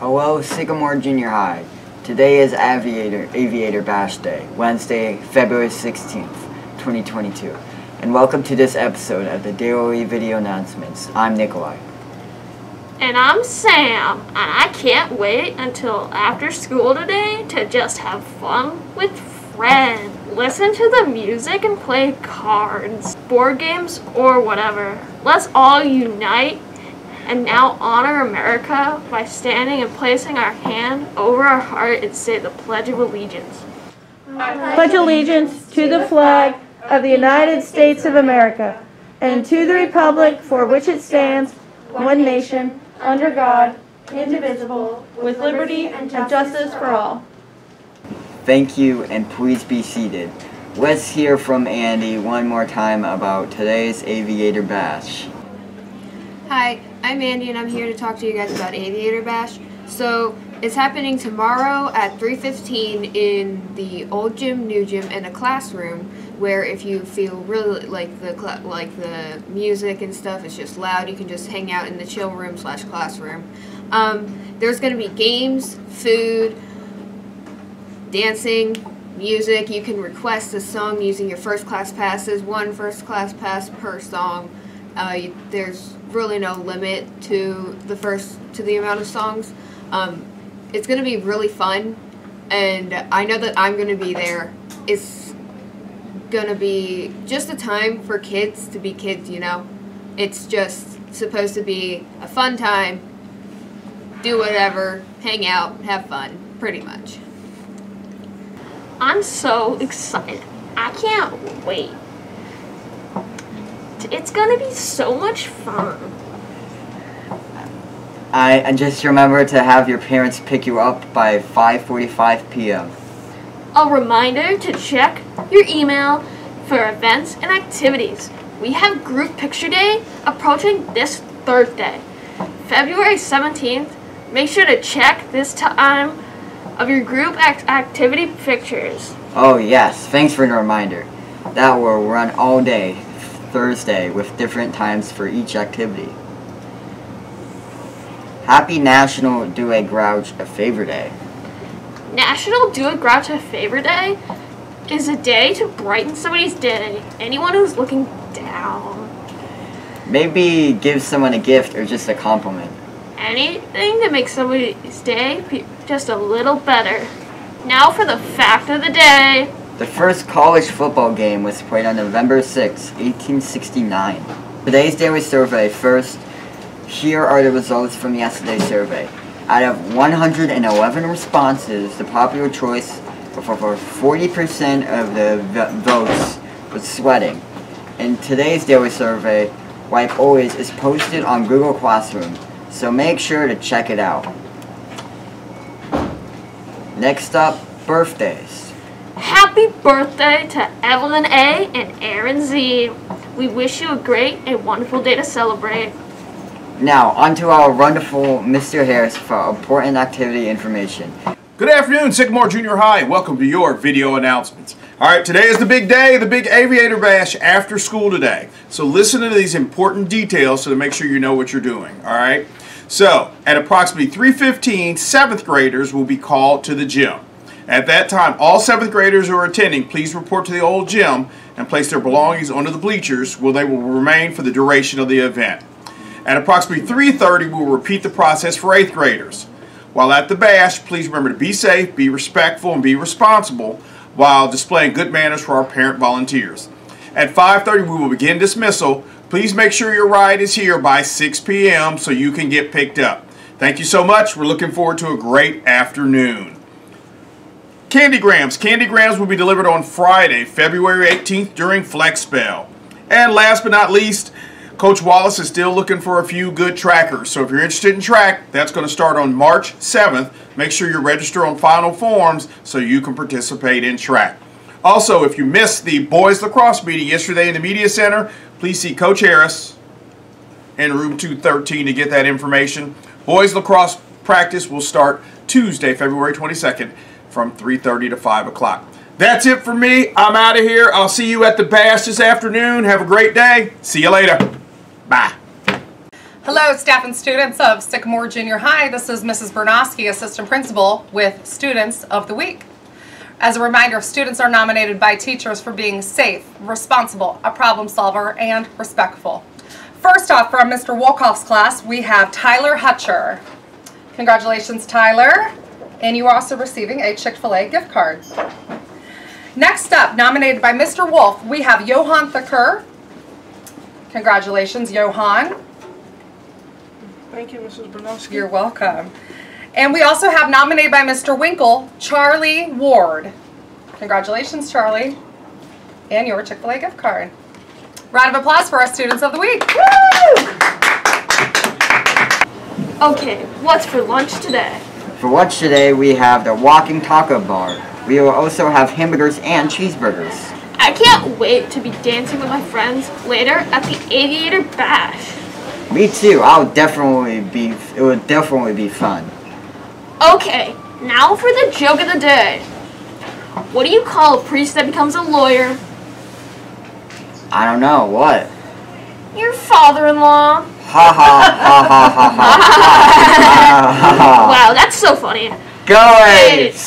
Hello, Sycamore Junior High. Today is Aviator, Aviator Bash Day, Wednesday, February 16th, 2022. And welcome to this episode of the Daily Video Announcements. I'm Nikolai. And I'm Sam, and I can't wait until after school today to just have fun with friends. Listen to the music and play cards, board games, or whatever. Let's all unite and now honor America by standing and placing our hand over our heart and say the Pledge of Allegiance. pledge allegiance to the flag of the United States of America and to the republic for which it stands, one nation, under God, indivisible, with liberty and justice for all. Thank you, and please be seated. Let's hear from Andy one more time about today's Aviator Bash. Hi, I'm Andy and I'm here to talk to you guys about Aviator Bash. So, it's happening tomorrow at 3:15 in the old gym, new gym and a classroom where if you feel really like the like the music and stuff is just loud, you can just hang out in the chill room slash classroom. Um, there's going to be games, food, dancing, music. You can request a song using your first class passes, one first class pass per song. Uh, there's really no limit to the first to the amount of songs. Um, it's going to be really fun, and I know that I'm going to be there. It's going to be just a time for kids to be kids, you know. It's just supposed to be a fun time. Do whatever, hang out, have fun, pretty much. I'm so excited. I can't wait. It's gonna be so much fun. I and just remember to have your parents pick you up by 5:45 p.m. A reminder to check your email for events and activities. We have Group Picture Day approaching this Thursday, February 17th. Make sure to check this time of your group act- activity pictures. Oh yes, thanks for the reminder. That will run all day Thursday with different times for each activity. Happy National Do a Grouch a Favor Day. National Do a Grouch a Favor Day is a day to brighten somebody's day. Anyone who's looking down. Maybe give someone a gift or just a compliment. Anything to make somebody's day just a little better. Now for the fact of the day. The first college football game was played on November 6, 1869. Today's daily survey first. Here are the results from yesterday's survey. Out of 111 responses, the popular choice for for 40% of the votes was sweating. In today's daily survey, like always, is posted on Google Classroom, so make sure to check it out. Next up, birthdays. Happy birthday to Evelyn A. and Aaron Z. We wish you a great and wonderful day to celebrate. Now, onto our wonderful Mr. Harris for important activity information. Good afternoon, Sycamore Junior High. Welcome to your video announcements. All right, today is the big day, the big aviator bash after school today. So listen to these important details so to make sure you know what you're doing. All right. So at approximately 3:15, seventh graders will be called to the gym. At that time, all seventh graders who are attending, please report to the old gym and place their belongings under the bleachers, where they will remain for the duration of the event. At approximately 3:30, we will repeat the process for eighth graders. While at the bash, please remember to be safe, be respectful, and be responsible while displaying good manners for our parent volunteers. At 5:30, we will begin dismissal. Please make sure your ride is here by 6 p.m. so you can get picked up. Thank you so much. We're looking forward to a great afternoon. Candygrams. Candygrams will be delivered on Friday, February 18th during Flex Spell. And last but not least, Coach Wallace is still looking for a few good trackers. So if you're interested in track, that's going to start on March 7th. Make sure you register on final forms so you can participate in track. Also, if you missed the boys lacrosse meeting yesterday in the media center, please see Coach Harris in room 213 to get that information. Boys lacrosse practice will start Tuesday, February 22nd from 3.30 to 5 o'clock. That's it for me. I'm out of here. I'll see you at the bash this afternoon. Have a great day. See you later. Bye. Hello, staff and students of Sycamore Junior High. This is Mrs. Bernosky, Assistant Principal with Students of the Week. As a reminder, students are nominated by teachers for being safe, responsible, a problem solver, and respectful. First off, from Mr. Wolkoff's class, we have Tyler Hutcher. Congratulations, Tyler. And you are also receiving a Chick-fil-A gift card. Next up, nominated by Mr. Wolf, we have Johan Thakur. Congratulations, Johan. Thank you, Mrs. Bernowski. You're welcome. And we also have nominated by Mr. Winkle, Charlie Ward. Congratulations, Charlie. And your Chick-fil-A gift card. Round of applause for our students of the week. Okay, what's for lunch today? For lunch today, we have the Walking Taco Bar. We will also have hamburgers and cheeseburgers. I can't wait to be dancing with my friends later at the Aviator Bash. Me too. I'll definitely be. It would definitely be fun. Okay, now for the joke of the day. What do you call a priest that becomes a lawyer? I don't know what. Your father-in-law. Ha ha ha ha ha ha. ha, ha, ha. Wow, that's so funny. Go A's!